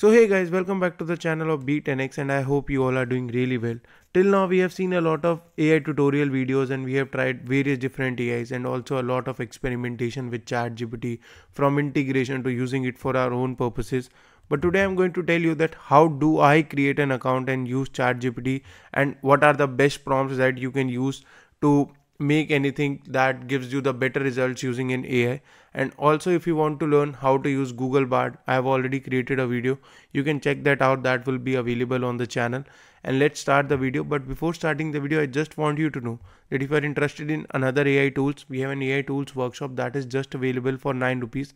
So hey guys, welcome back to the channel of Be10x and I hope you all are doing really well. Till now we have seen a lot of AI tutorial videos and we have tried various different AIs and also a lot of experimentation with ChatGPT from integration to using it for our own purposes. But today I'm going to tell you that how do I create an account and use ChatGPT and what are the best prompts that you can use to make anything that gives you the better results using an AI and also if you want to learn how to use Google Bard I have already created a video. You can check that out. That will be available on the channel. And let's start the video. But before starting the video I just want you to know that if you are interested in another AI tools we have an AI tools workshop that is just available for 9 rupees.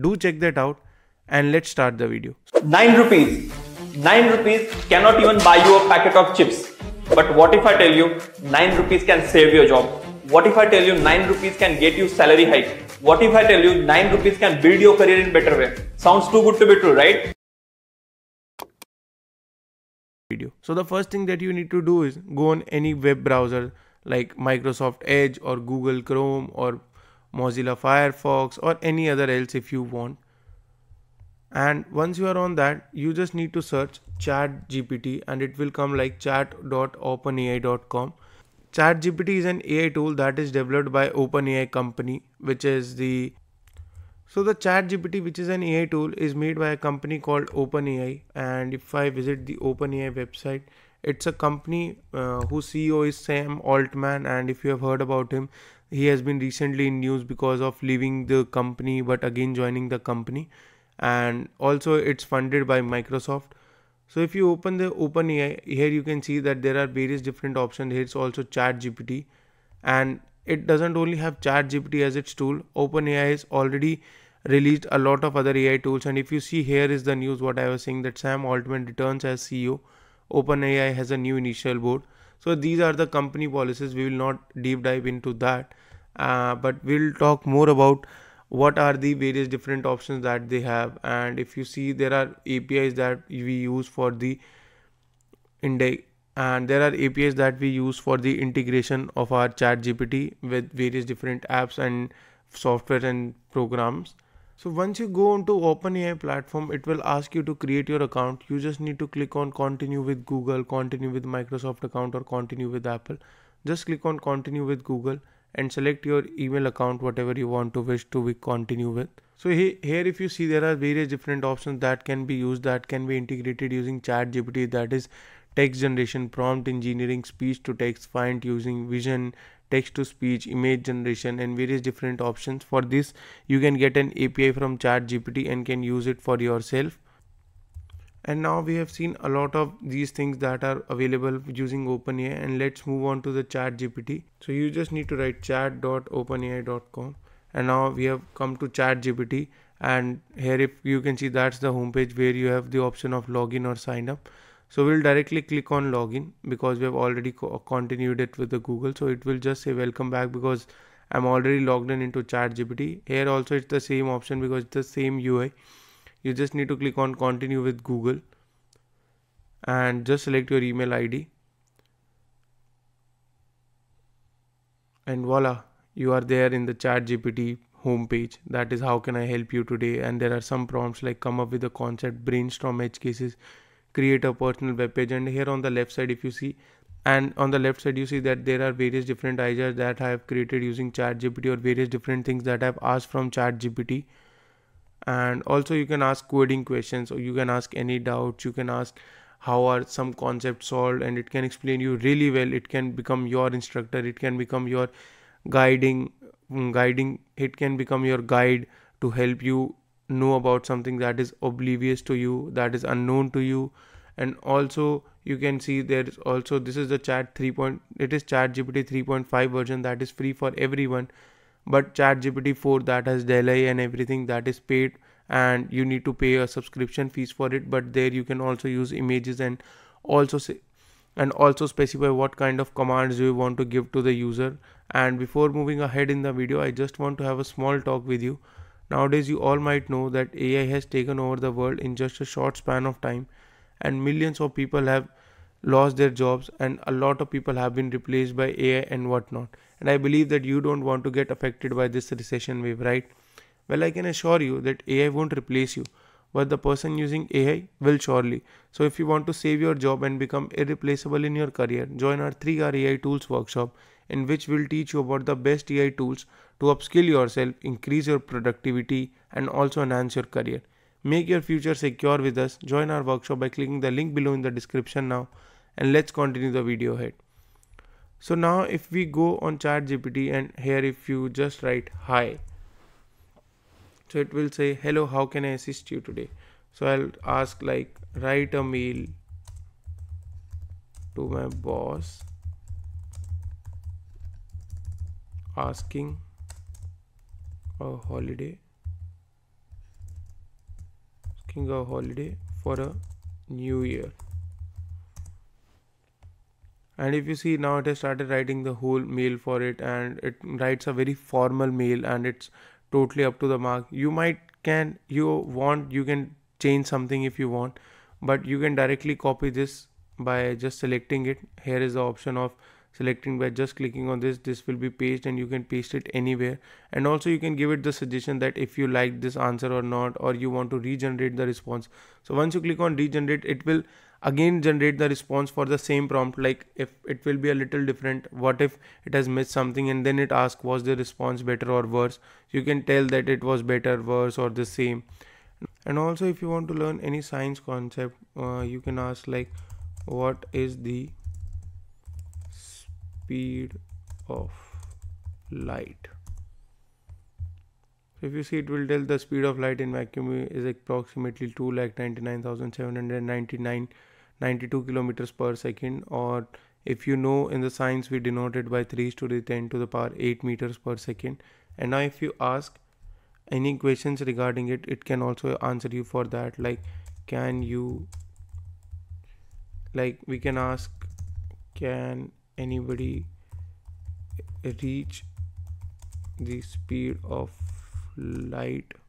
Do check that out. And let's start the video. 9 rupees. 9 rupees cannot even buy you a packet of chips but what if I tell you 9 rupees can save your job? What if I tell you 9 rupees can get you salary hike? What if I tell you 9 rupees can build your career in better way? Sounds too good to be true, right? Video. So the first thing that you need to do is go on any web browser like Microsoft Edge or Google Chrome or Mozilla Firefox or any other else if you want and once you are on that you just need to search chat gpt and it will come like chat.openai.com chat gpt is an ai tool that is developed by openai company which is the so the chat gpt which is an ai tool is made by a company called openai. And if i visit the openai website it's a company uh, whose ceo is sam altman. And if you have heard about him he has been recently in news because of leaving the company but again joining the company. And also it's funded by Microsoft. So if you open the OpenAI, here you can see that there are various different options. Here it's also ChatGPT and it doesn't only have ChatGPT as its tool. OpenAI has already released a lot of other AI tools and if you see here is the news what I was saying that Sam Altman returns as CEO. OpenAI has a new initial board. So these are the company policies. We will not deep dive into that, uh, but we'll talk more about what are the various different options that they have and if you see there are apis that we use for the index and there are apis that we use for the integration of our chat gpt with various different apps and software and programs so once you go onto OpenAI platform, it will ask you to create your account. You just need to click on continue with Google, continue with Microsoft account or continue with Apple. Just click on continue with Google and select your email account whatever you want to wish to continue with. So here if you see there are various different options that can be used that can be integrated using chat gpt that is text generation prompt engineering speech to text fine tuning vision text to speech image generation and various different options. For this you can get an api from chat gpt and can use it for yourself and now we have seen a lot of these things that are available using OpenAI and let's move on to the chat GPT. So you just need to write chat.openai.com and now we have come to chat GPT and here if you can see that's the homepage where you have the option of login or sign up. So we'll directly click on login because we have already co continued it with the Google. So it will just say welcome back because I'm already logged in into chat GPT. Here also it's the same option because it's the same UI you just need to click on continue with Google and just select your email ID and voila you are there in the chat GPT homepage. That is how can I help you today? And there are some prompts like come up with a concept brainstorm edge cases create a personal web page. And here on the left side if you see and on the left side you see that there are various different ideas that I have created using chat GPT or various different things that I've asked from chat GPT and also you can ask coding questions or you can ask any doubts. You can ask how are some concepts solved and it can explain you really well. It can become your instructor. It can become your guiding mm, guiding. It can become your guide to help you know about something that is oblivious to you that is unknown to you. And also you can see there is also this is the chat 3. Point, it is chat gpt 3.5 version that is free for everyone but ChatGPT 4 that has DALL-E and everything that is paid and you need to pay a subscription fees for it. But there you can also use images and also say and also specify what kind of commands you want to give to the user. And before moving ahead in the video I just want to have a small talk with you. Nowadays you all might know that AI has taken over the world in just a short span of time and millions of people have lost their jobs and a lot of people have been replaced by AI and whatnot. And I believe that you don't want to get affected by this recession wave, right? Well, I can assure you that AI won't replace you. but the person using AI will surely. So if you want to save your job and become irreplaceable in your career, join our 3R AI tools workshop in which we'll teach you about the best AI tools to upskill yourself, increase your productivity and also enhance your career. Make your future secure with us. Join our workshop by clicking the link below in the description now and let's continue the video ahead. So now if we go on ChatGPT and here if you just write hi so it will say hello how can i assist you today so i'll ask like write a mail to my boss asking a holiday asking a holiday for a new year and if you see now it has started writing the whole mail for it and it writes a very formal mail and it's totally up to the mark. You might can you want you can change something if you want but you can directly copy this by just selecting it. Here is the option of selecting by just clicking on this. This will be pasted and you can paste it anywhere. And also you can give it the suggestion that if you like this answer or not or you want to regenerate the response. So once you click on regenerate it will again generate the response for the same prompt like if it will be a little different what if it has missed something and then it asks was the response better or worse? You can tell that it was better worse or the same. And also if you want to learn any science concept uh, you can ask like what is the speed of light? If you see it will tell the speed of light in vacuum is approximately 2 lakh 99,799 92 kilometers per second or if you know in the science we denote it by 3 to the 10 to the power 8 meters per second. And now if you ask any questions regarding it it can also answer you for that. Like can you like we can ask can anybody reach the speed of light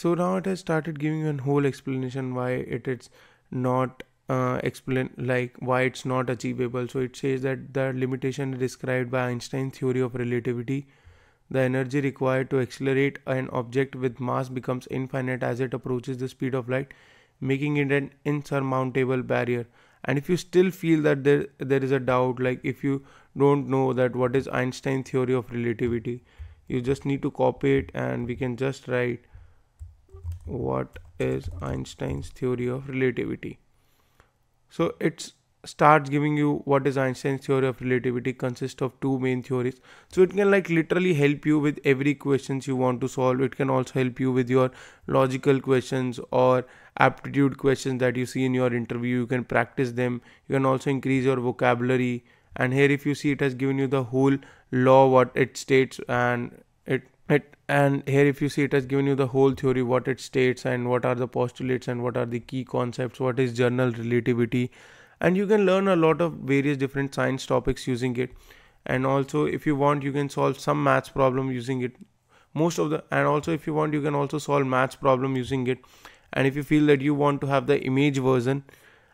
so now it has started giving a whole explanation why it is not uh, explain like why it's not achievable. So it says that the limitation described by Einstein's theory of relativity. The energy required to accelerate an object with mass becomes infinite as it approaches the speed of light making it an insurmountable barrier. And if you still feel that there there is a doubt like if you don't know that what is Einstein theory of relativity you just need to copy it and we can just write what is Einstein's theory of relativity. So it starts giving you what is Einstein's theory of relativity consists of two main theories. So it can like literally help you with every questions you want to solve. It can also help you with your logical questions or aptitude questions that you see in your interview. You can practice them. You can also increase your vocabulary. And here if you see it has given you the whole law what it states and and here if you see it has given you the whole theory what it states and what are the postulates and what are the key concepts what is general relativity. And you can learn a lot of various different science topics using it. And also if you want you can solve some maths problem using it. Most of the and also if you want you can also solve maths problem using it. And if you feel that you want to have the image version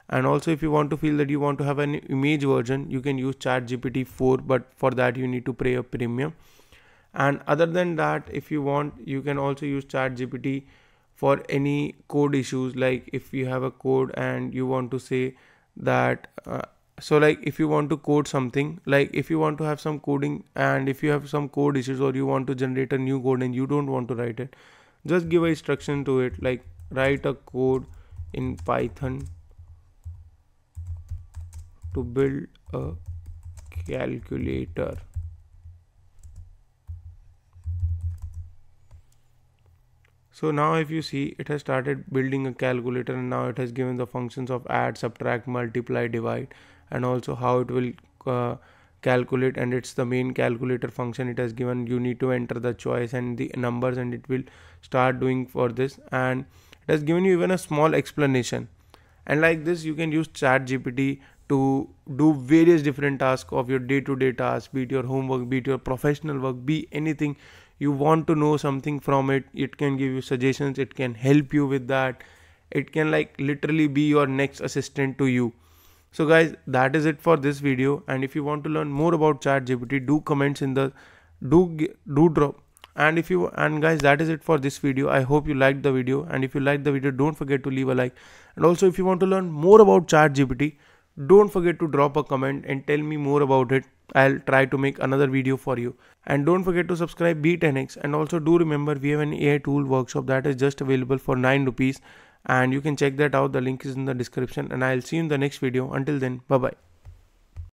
and also if you want to feel that you want to have an image version you can use chat gpt 4 but for that you need to pay a premium and other than that if you want you can also use chat gpt for any code issues. Like if you have a code and you want to say that uh, so like if you want to code something like if you want to have some coding and if you have some code issues or you want to generate a new code and you don't want to write it just give a instruction to it like write a code in python to build a calculator So now if you see it has started building a calculator and now it has given the functions of add, subtract, multiply, divide and also how it will uh, calculate and it's the main calculator function it has given. You need to enter the choice and the numbers and it will start doing for this and it has given you even a small explanation. And like this you can use chat gpt to do various different tasks of your day-to-day tasks be it your homework be it your professional work be anything you want to know something from it it can give you suggestions it can help you with that. It can like literally be your next assistant to you. So guys that is it for this video. And if you want to learn more about chat gpt do comments in the do do drop. And if you and guys that is it for this video. I hope you liked the video. And if you liked the video don't forget to leave a like. And also if you want to learn more about chat gpt don't forget to drop a comment and tell me more about it i'll try to make another video for you. And don't forget to subscribe Be10x and also do remember we have an ai tool workshop that is just available for 9 rupees. And you can check that out. The link is in the description. And i'll see you in the next video. Until then bye bye